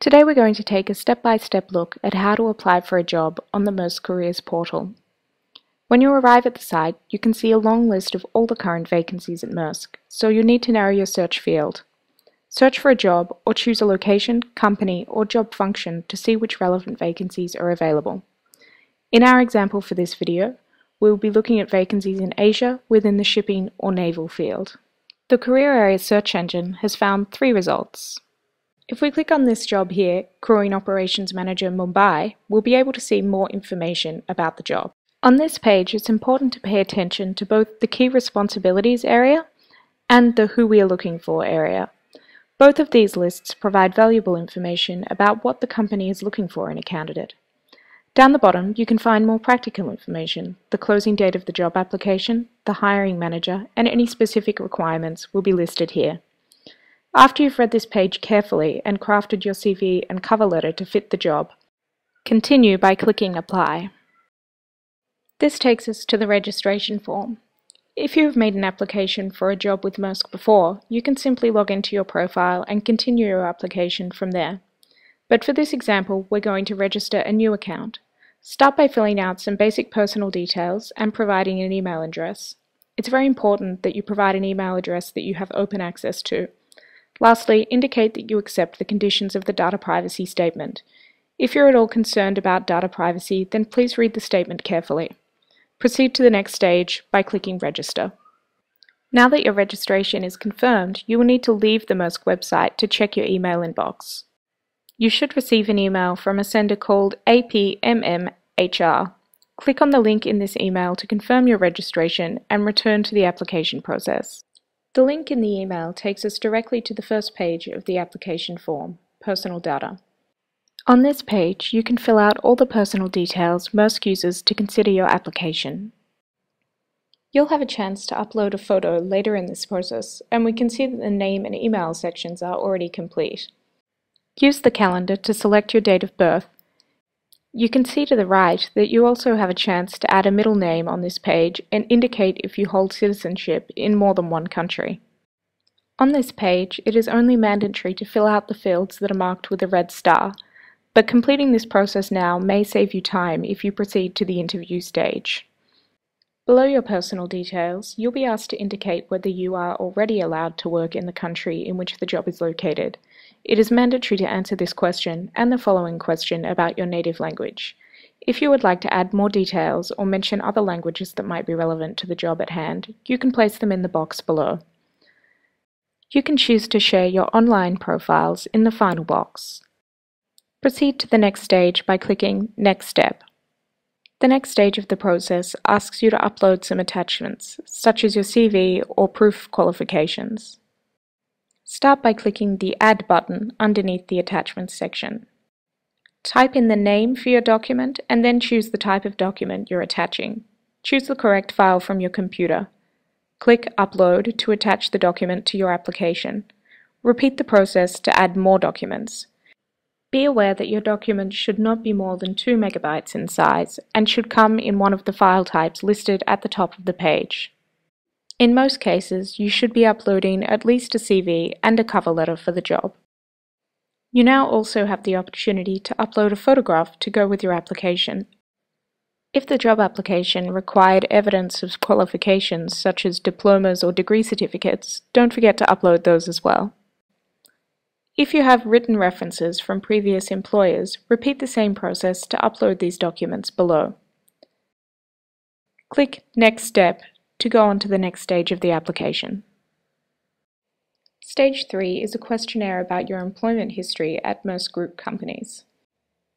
Today we're going to take a step-by-step look at how to apply for a job on the Maersk Careers portal. When you arrive at the site, you can see a long list of all the current vacancies at Maersk, so you'll need to narrow your search field. Search for a job or choose a location, company, or job function to see which relevant vacancies are available. In our example for this video, we will be looking at vacancies in Asia within the shipping or naval field. The Career Area search engine has found three results. If we click on this job here, Crewing Operations Manager Mumbai, we'll be able to see more information about the job. On this page, it's important to pay attention to both the Key Responsibilities area and the Who We Are Looking For area. Both of these lists provide valuable information about what the company is looking for in a candidate. Down the bottom, you can find more practical information. The closing date of the job application, the hiring manager, and any specific requirements will be listed here. After you've read this page carefully and crafted your CV and cover letter to fit the job, continue by clicking Apply. This takes us to the registration form. If you have made an application for a job with Maersk before, you can simply log into your profile and continue your application from there. But for this example, we're going to register a new account. Start by filling out some basic personal details and providing an email address. It's very important that you provide an email address that you have open access to. Lastly, indicate that you accept the conditions of the data privacy statement. If you're at all concerned about data privacy, then please read the statement carefully. Proceed to the next stage by clicking Register. Now that your registration is confirmed, you will need to leave the Maersk website to check your email inbox. You should receive an email from a sender called APMMHR. Click on the link in this email to confirm your registration and return to the application process. The link in the email takes us directly to the first page of the application form, Personal Data. On this page, you can fill out all the personal details Maersk uses to consider your application. You'll have a chance to upload a photo later in this process, and we can see that the name and email sections are already complete. Use the calendar to select your date of birth. You can see to the right that you also have a chance to add a middle name on this page and indicate if you hold citizenship in more than one country. On this page, it is only mandatory to fill out the fields that are marked with a red star, but completing this process now may save you time if you proceed to the interview stage. Below your personal details, you'll be asked to indicate whether you are already allowed to work in the country in which the job is located. It is mandatory to answer this question and the following question about your native language. If you would like to add more details or mention other languages that might be relevant to the job at hand, you can place them in the box below. You can choose to share your online profiles in the final box. Proceed to the next stage by clicking Next Step. The next stage of the process asks you to upload some attachments, such as your CV or proof of qualifications. Start by clicking the Add button underneath the Attachments section. Type in the name for your document and then choose the type of document you're attaching. Choose the correct file from your computer. Click Upload to attach the document to your application. Repeat the process to add more documents. Be aware that your document should not be more than 2 megabytes in size and should come in one of the file types listed at the top of the page. In most cases, you should be uploading at least a CV and a cover letter for the job. You now also have the opportunity to upload a photograph to go with your application. If the job application required evidence of qualifications such as diplomas or degree certificates, don't forget to upload those as well. If you have written references from previous employers, repeat the same process to upload these documents below. Click Next Step to go on to the next stage of the application. Stage 3 is a questionnaire about your employment history at Maersk Group companies.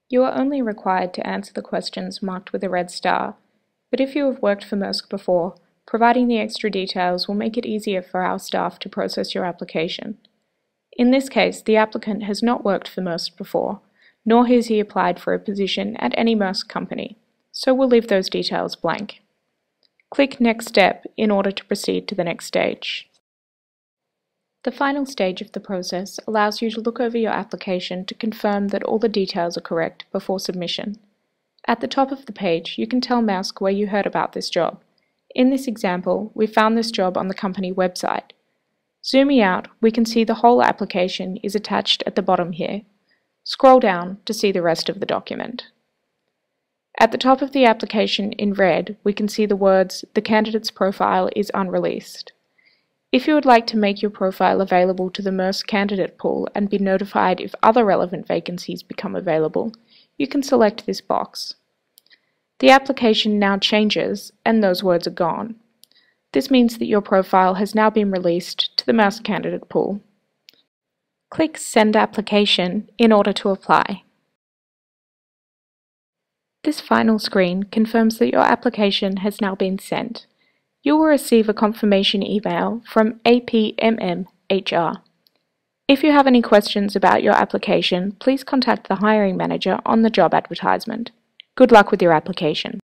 You are only required to answer the questions marked with a red star, but if you have worked for Maersk before, providing the extra details will make it easier for our staff to process your application. In this case, the applicant has not worked for Maersk before, nor has he applied for a position at any Maersk company, so we'll leave those details blank. Click Next Step in order to proceed to the next stage. The final stage of the process allows you to look over your application to confirm that all the details are correct before submission. At the top of the page, you can tell Maersk where you heard about this job. In this example, we found this job on the company website, Zooming out, we can see the whole application is attached at the bottom here. Scroll down to see the rest of the document. At the top of the application in red, we can see the words, the candidate's profile is unreleased. If you would like to make your profile available to the Maersk candidate pool and be notified if other relevant vacancies become available, you can select this box. The application now changes and those words are gone. This means that your profile has now been released to the Maersk candidate pool. Click Send Application in order to apply. This final screen confirms that your application has now been sent. You will receive a confirmation email from APMM HR. If you have any questions about your application, please contact the hiring manager on the job advertisement. Good luck with your application.